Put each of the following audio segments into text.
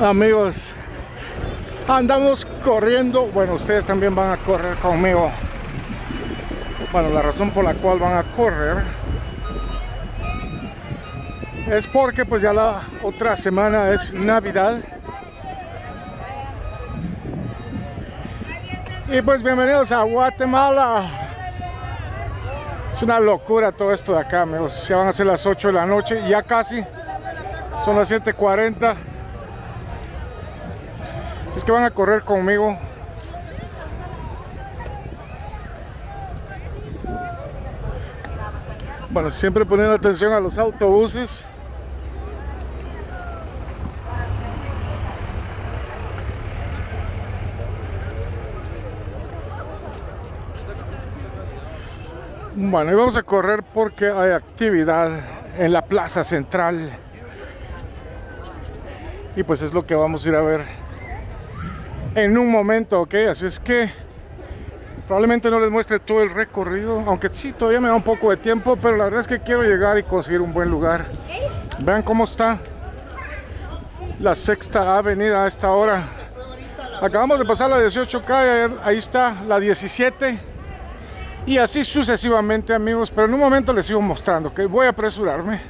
amigos andamos corriendo. Bueno ustedes también van a correr conmigo. Bueno la razón por la cual van a correr es porque pues ya la otra semana es navidad. Y pues bienvenidos a Guatemala. Es una locura todo esto de acá amigos. Ya van a ser las 8 de la noche ya casi son las 7.40 es que van a correr conmigo. Bueno, siempre poniendo atención a los autobuses. Bueno, y vamos a correr porque hay actividad en la plaza central. Y pues es lo que vamos a ir a ver en un momento, ok, así es que probablemente no les muestre todo el recorrido, aunque sí, todavía me da un poco de tiempo, pero la verdad es que quiero llegar y conseguir un buen lugar. Vean cómo está la sexta avenida a esta hora. Acabamos de pasar la 18K, ahí está la 17 y así sucesivamente amigos, pero en un momento les sigo mostrando, que voy a apresurarme.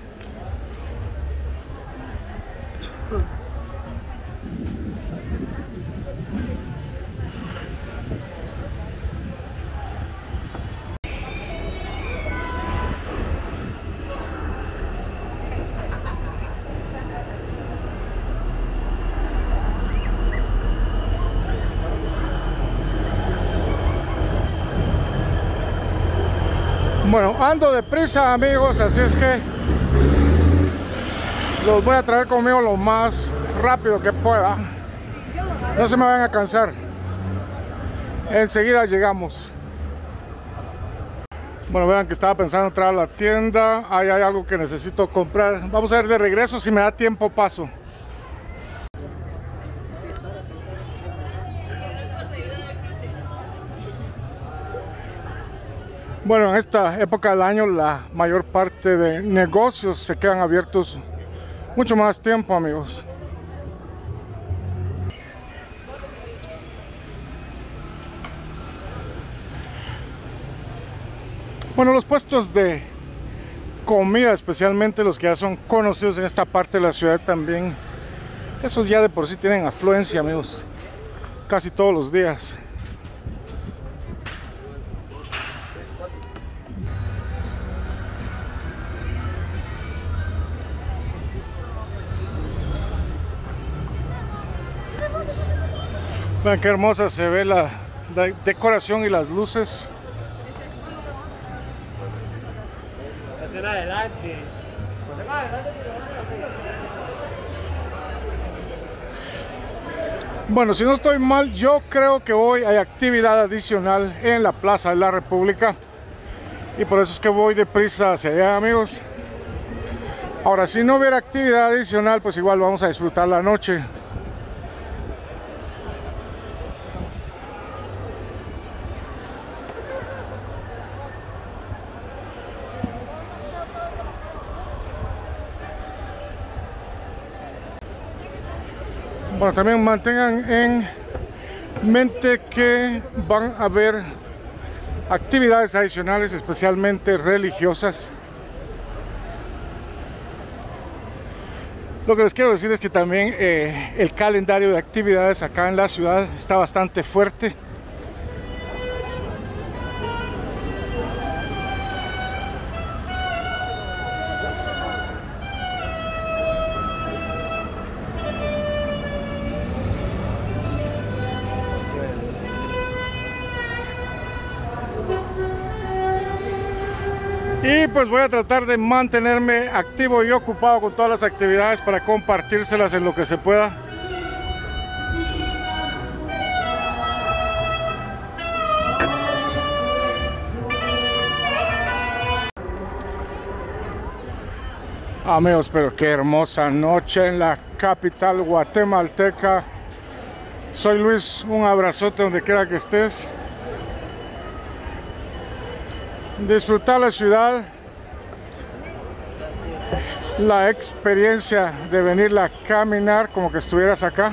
Bueno, ando deprisa amigos, así es que los voy a traer conmigo lo más rápido que pueda. No se me vayan a cansar. Enseguida llegamos. Bueno, vean que estaba pensando entrar a la tienda. Ahí hay algo que necesito comprar. Vamos a ver de regreso si me da tiempo paso. Bueno, en esta época del año la mayor parte de negocios se quedan abiertos mucho más tiempo, amigos. Bueno, los puestos de comida, especialmente los que ya son conocidos en esta parte de la ciudad también, esos ya de por sí tienen afluencia, amigos, casi todos los días. Vean qué hermosa se ve la, decoración y las luces. Bueno, si no estoy mal, yo creo que hoy hay actividad adicional en la Plaza de la República. Y por eso es que voy deprisa hacia allá, amigos. Ahora, si no hubiera actividad adicional, pues igual vamos a disfrutar la noche. También mantengan en mente que van a haber actividades adicionales, especialmente religiosas. Lo que les quiero decir es que también eh, el calendario de actividades acá en la ciudad está bastante fuerte. Pues voy a tratar de mantenerme activo y ocupado con todas las actividades para compartírselas en lo que se pueda. Amigos, pero qué hermosa noche en la capital guatemalteca. Soy Luis, un abrazote donde quiera que estés. disfrutar la ciudad la experiencia de venir a caminar como que estuvieras acá.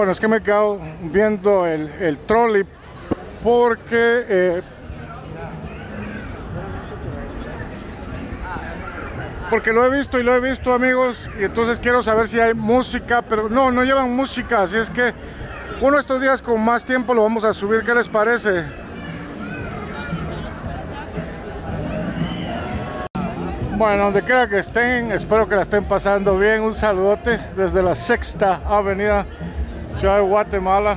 Bueno, es que me he quedado viendo el, el trolley porque eh, porque lo he visto y lo he visto amigos y entonces quiero saber si hay música pero no, no llevan música así es que uno de estos días con más tiempo lo vamos a subir ¿qué les parece? Bueno, donde quiera que estén, espero que la estén pasando bien. Un saludote desde la sexta avenida Ciudad de Guatemala.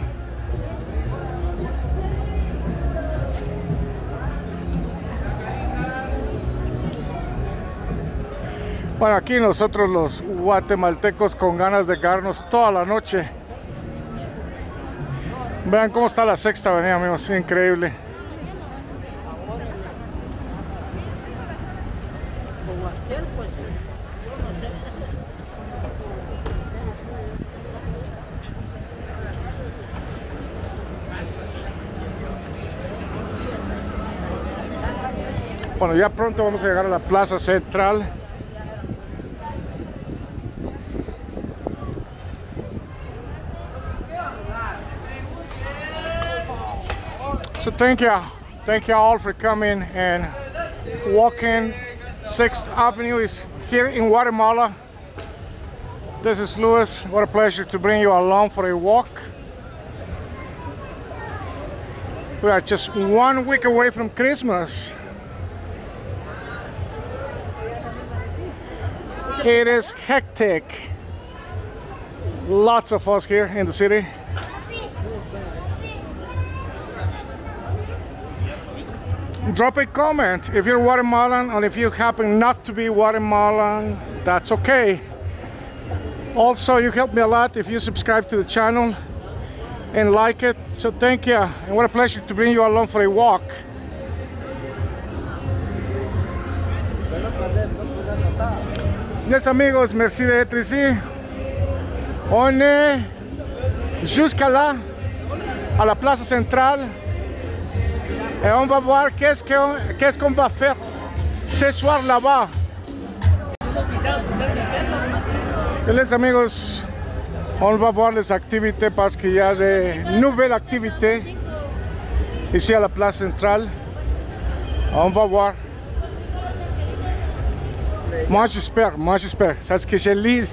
Bueno, aquí nosotros los guatemaltecos con ganas de quedarnos toda la noche. Vean cómo está la sexta avenida, amigos, increíble. Bueno, ya pronto vamos a llegar a la plaza central. So thank you, thank you all for coming and walking. Sixth Avenue is here in Guatemala. This is Luis. What a pleasure to bring you along for a walk. We are just one week away from Christmas. It is hectic. Lots of us here in the city. Drop a comment if you're Guatemalan and if you happen not to be Guatemalan, that's okay. Also, you help me a lot if you subscribe to the channel and like it. So thank you. And what a pleasure to bring you along for a walk. Yes amigos, merci d'être ici. On est jusqu'à là, à la place centrale. Et on va voir qu'est-ce qu'on qu'est-ce qu'on va faire ce soir là-bas. Les amigos, on va voir les activités parce qu'il y a de nouvelles activités ici à la place centrale. On va voir. Moi j'espère, moi j'espère. C'est ce que j'ai lu,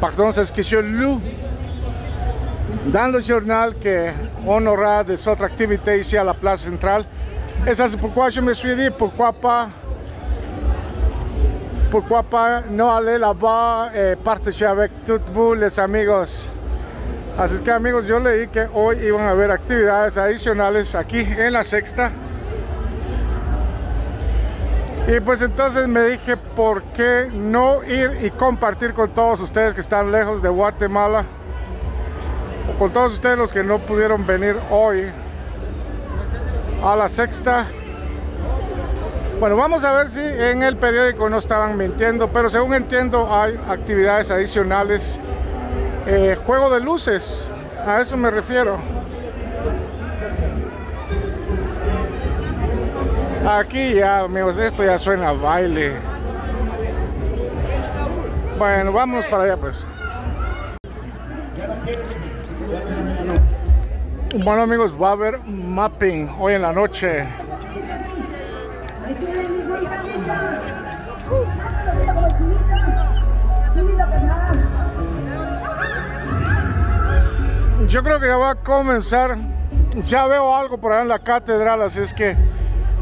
pardon, c'est ce que je lu dans le journal qu'on aura des autres activités ici à la place centrale. Et ça c'est pourquoi je me suis dit, pourquoi pas, pourquoi pas no aller là-bas et partager avec tous vous les amigos. Así es que amigos, yo leí que hoy iban a haber actividades adicionales aquí en la sexta. Y pues entonces me dije, ¿por qué no ir y compartir con todos ustedes que están lejos de Guatemala? O con todos ustedes los que no pudieron venir hoy a la sexta. Bueno, vamos a ver si en el periódico no estaban mintiendo, pero según entiendo hay actividades adicionales. Eh, juego de luces, a eso me refiero. Aquí ya, amigos, esto ya suena a baile. Bueno, vámonos para allá pues. Bueno amigos, va a haber mapping hoy en la noche. Yo creo que ya va a comenzar. Ya veo algo por ahí en la catedral, así es que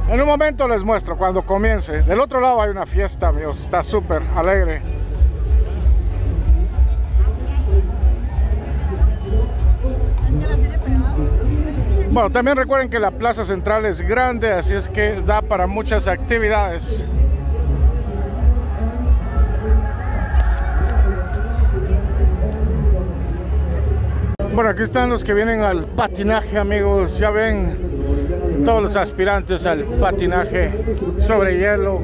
en un momento les muestro cuando comience. Del otro lado hay una fiesta, amigos. Está súper alegre. Bueno, también recuerden que la plaza central es grande, así es que da para muchas actividades. Bueno, aquí están los que vienen al patinaje, amigos. Ya ven, todos los aspirantes al patinaje sobre hielo,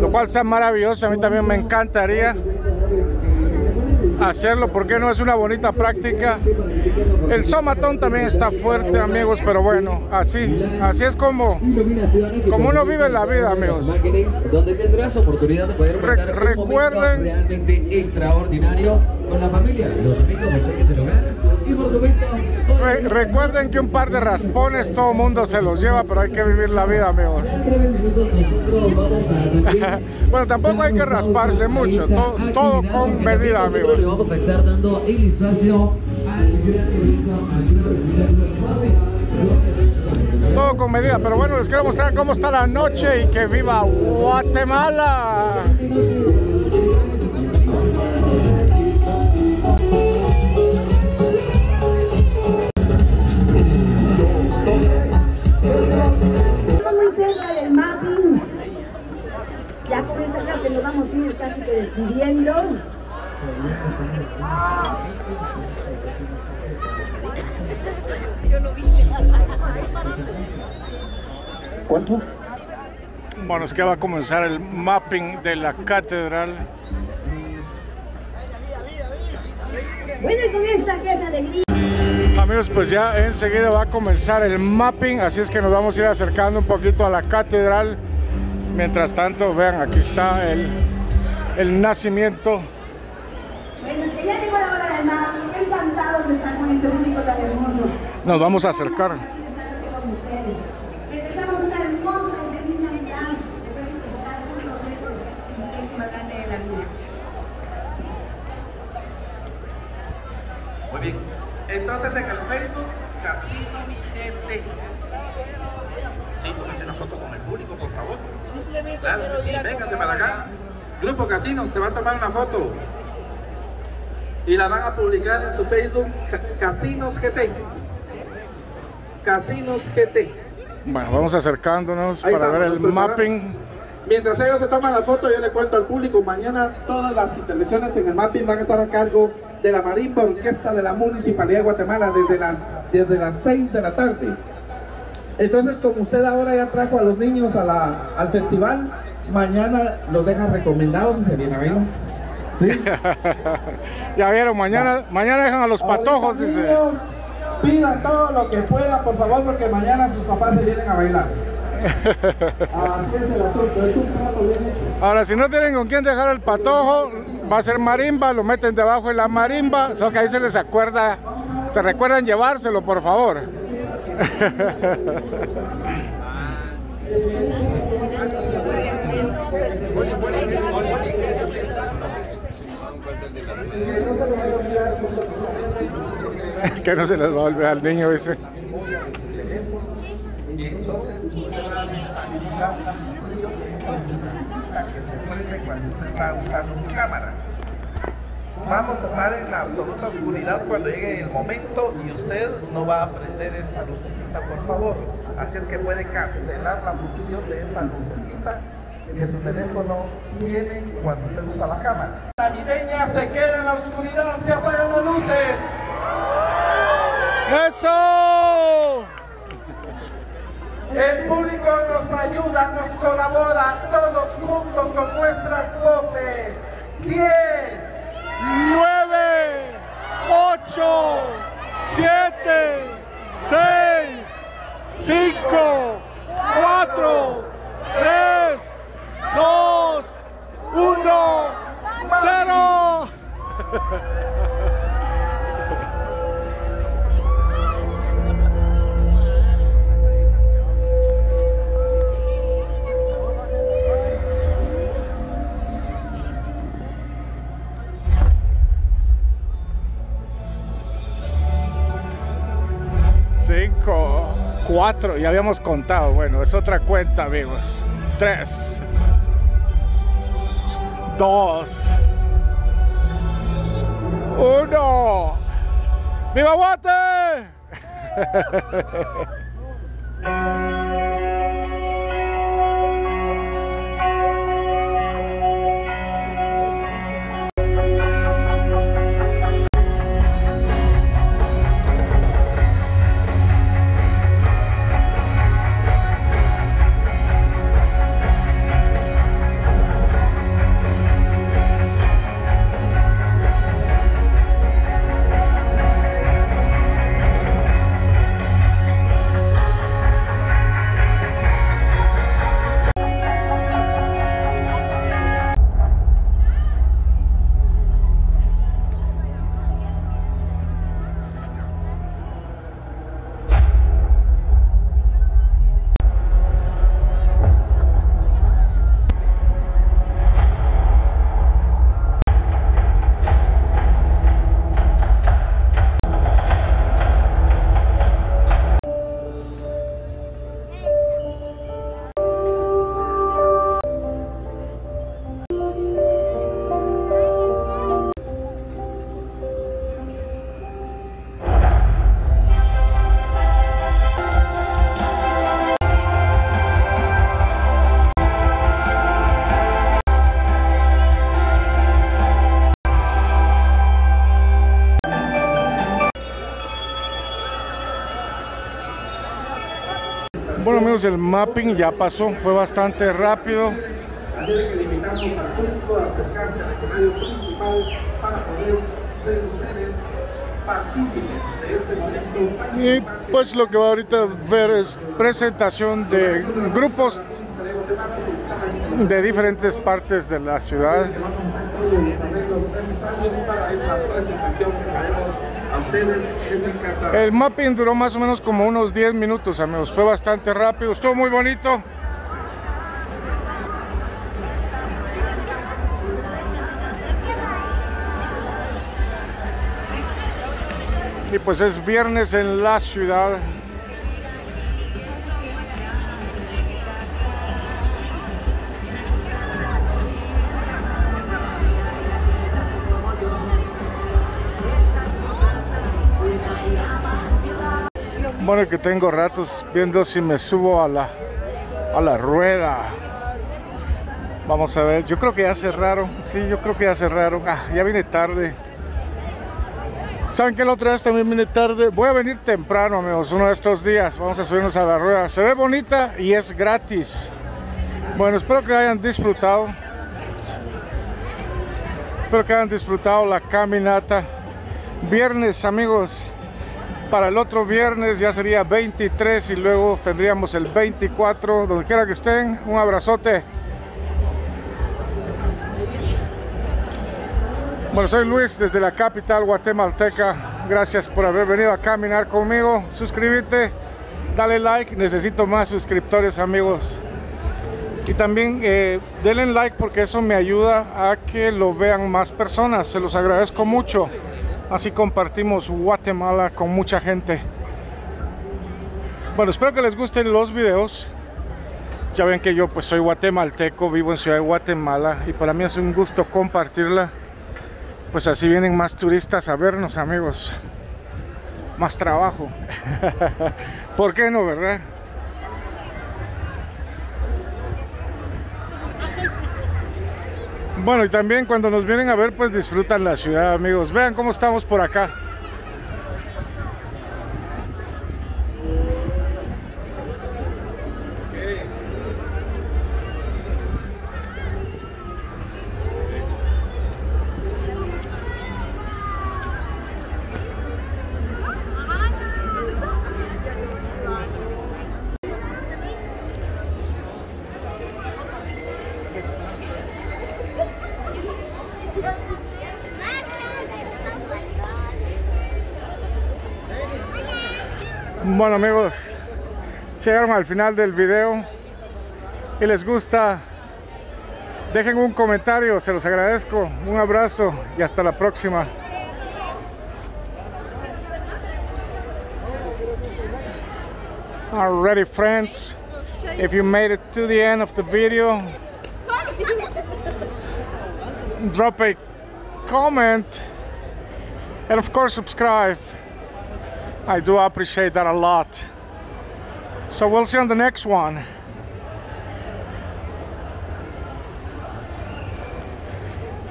lo cual está maravilloso. A mí también me encantaría hacerlo porque no es una bonita práctica. El somatón también está fuerte, amigos, pero bueno, así, así es como, como uno vive la vida, amigos. Donde tendrás oportunidad de poder pasar Re recuerden, realmente extraordinario con la familia, los amigos, los del hogar y por supuesto re recuerden que un par de raspones todo mundo se los lleva, pero hay que vivir la vida, amigos. bueno, tampoco hay que rasparse mucho, todo, con medida, amigos. Todo con medida, pero bueno, les quiero mostrar cómo está la noche y que viva Guatemala. Clase nos vamos a ir casi que despidiendo. ¿Cuánto? Bueno, es que va a comenzar el mapping de la catedral. Bueno, y con esta que es alegría. Amigos, pues ya enseguida va a comenzar el mapping, así es que nos vamos a ir acercando un poquito a la catedral. Mientras tanto, vean, aquí está el, el nacimiento. Bueno, es que ya llegó la hora del mapping. Qué encantados de estar con este público tan hermoso. Nos vamos a acercar. Esta noche con ustedes. Les deseamos una hermosa y feliz Navidad. Recuerden que estar juntos es el privilegio más grande de la vida. Muy bien. Entonces en el Facebook, Casinos GT. Claro que sí, vénganse para acá. Grupo Casinos, se va a tomar una foto. Y la van a publicar en su Facebook, Ca- Casinos GT. Casinos GT. Bueno, vamos acercándonos Ahí para estamos, ver el mapping. Mientras ellos se toman la foto, yo le cuento al público, mañana todas las intervenciones en el mapping van a estar a cargo de la Marimba Orquesta de la Municipalidad de Guatemala desde, la- desde las 6 de la tarde. Entonces, como usted ahora ya trajo a los niños a la- al festival, mañana los deja recomendados y se viene a bailar. ¿Sí? Ya vieron, mañana, mañana dejan a los patojos, Ahorita, dice. niños, pidan todo lo que puedan, por favor, porque mañana sus papás se vienen a bailar. Así es el asunto, es un bien hecho. Ahora, si no tienen con quién dejar el patojo, va a ser marimba, lo meten debajo de la marimba, solo que ahí se les acuerda, se recuerdan llevárselo, por favor. que no se les va a olvidar al niño ese. Y entonces usted va a la función que se cuando usted usando su cámara. Vamos a estar en la absoluta oscuridad cuando llegue el momento y usted no va a prender esa lucecita, por favor. Así es que puede cancelar la función de esa lucecita que su teléfono tiene cuando usted usa la cámara. Navideña se queda en la oscuridad, se apagan las luces. ¡Eso! El público nos ayuda, nos colabora, todos juntos con nuestras voces. 10, 9, 8, 7, 6, 5, 4, cuatro, ya habíamos contado. Bueno, es otra cuenta, amigos. Tres, dos, uno. ¡Viva Guate! Amigos, el mapping ya pasó, fue bastante rápido. Así de que le invitamos al público a acercarse al escenario principal para poder ser ustedes partícipes de este momento tan Y pues lo que va ahorita a ver es presentación de grupos de diferentes partes de la ciudad. Para esta presentación que sabemos a ustedes les encantará. El mapping duró más o menos como unos 10 minutos amigos, fue bastante rápido, estuvo muy bonito. Y pues es viernes en la ciudad. Bueno, que tengo ratos viendo si me subo a la, a la rueda. Vamos a ver, yo creo que ya cerraron. Sí, yo creo que ya cerraron. Ah, ya vine tarde. ¿Saben que la otra vez también vine tarde? Voy a venir temprano, amigos, uno de estos días. Vamos a subirnos a la rueda. Se ve bonita y es gratis. Bueno, espero que hayan disfrutado. Espero que hayan disfrutado la caminata. Viernes, amigos. Para el otro viernes ya sería 23 y luego tendríamos el 24. Donde quiera que estén, un abrazote. Bueno, soy Luis desde la capital guatemalteca. Gracias por haber venido a caminar conmigo. Suscríbete, dale like. Necesito más suscriptores, amigos. Y también eh, denle like porque eso me ayuda a que lo vean más personas. Se los agradezco mucho. Así compartimos Guatemala con mucha gente. Bueno, espero que les gusten los videos. Ya ven que yo pues soy guatemalteco, vivo en Ciudad de Guatemala y para mí es un gusto compartirla. Pues así vienen más turistas a vernos, amigos. Más trabajo. ¿Por qué no, verdad? Bueno, y también cuando nos vienen a ver, pues disfrutan la ciudad, amigos. Vean cómo estamos por acá. Bueno amigos, llegaron al final del video y les gusta, dejen un comentario, se los agradezco. Un abrazo y hasta la próxima. Alrighty friends, if you made it to the end of the video, drop a comment and of course subscribe. I do appreciate that a lot. So we'll see on the next one.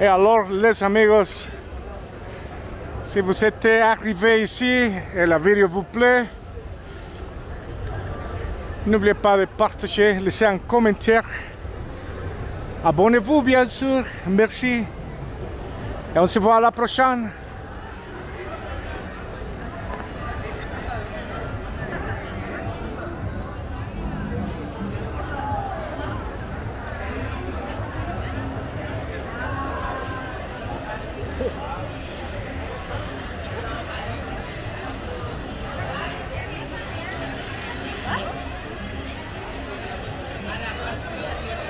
Et alors, les amigos, si vous êtes arrivés ici et la vidéo vous plaît, n'oubliez pas de partager, laisser un commentaire. Abonnez-vous bien sûr, merci. Et on se voit à la prochaine.